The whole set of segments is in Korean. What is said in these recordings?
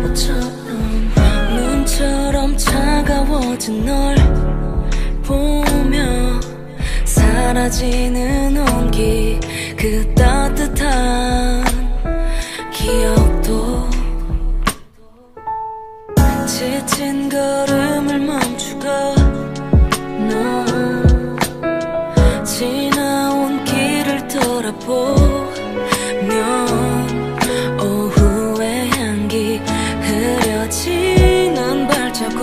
바보처럼 눈처럼 차가워진 널 보며 사라지는 온기 그 따뜻한 기억도 지친 걸음을 지는 발자국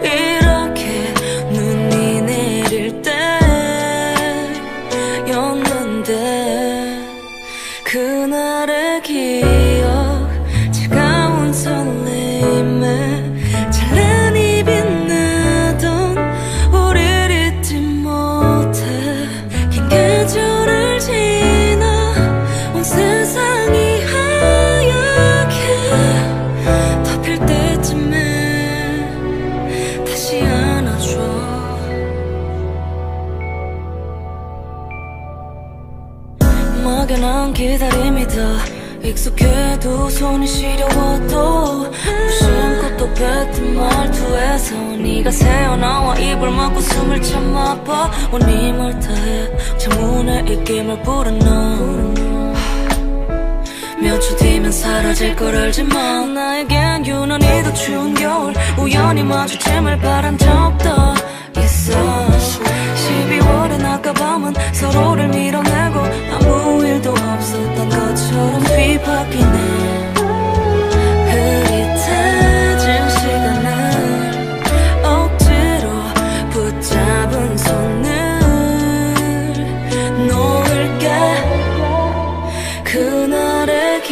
이렇게 눈이 내릴 때였는데 그날의 기 막연한 기다림이 다 익숙해도 손이 시려워도 무심코 또 뱉은 말투에서 네가 새어나와 입을 막고 숨을 참아봐. 온 힘을 다해. 창문에 입김을 불어넣어 몇초 뒤면 사라질 걸 알지만 나에겐 유난히 더 추운 겨울. 우연히 마주침을 바란 적도 있어. 12월의 낮과 밤은 서로를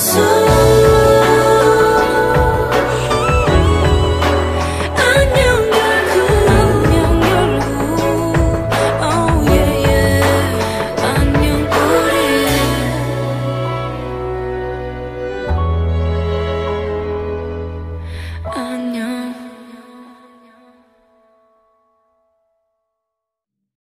soon.